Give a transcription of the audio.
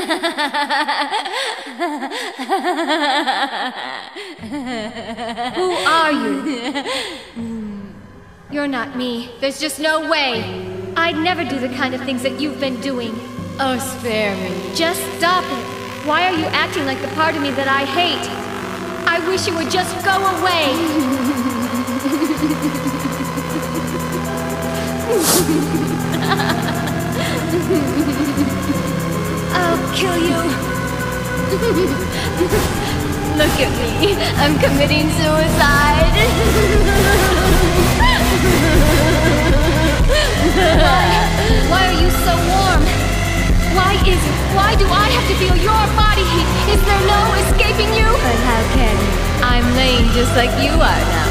Who are you? Mm. You're not me. There's just no way. I'd never do the kind of things that you've been doing. Oh, spare me. Just stop it. Why are you acting like the part of me that I hate? I wish you would just go away. Look at me. I'm committing suicide. Why are you so warm? Why is it? Why do I have to feel your body heat? Is there no escaping you? But how can you? I'm lame just like you are now.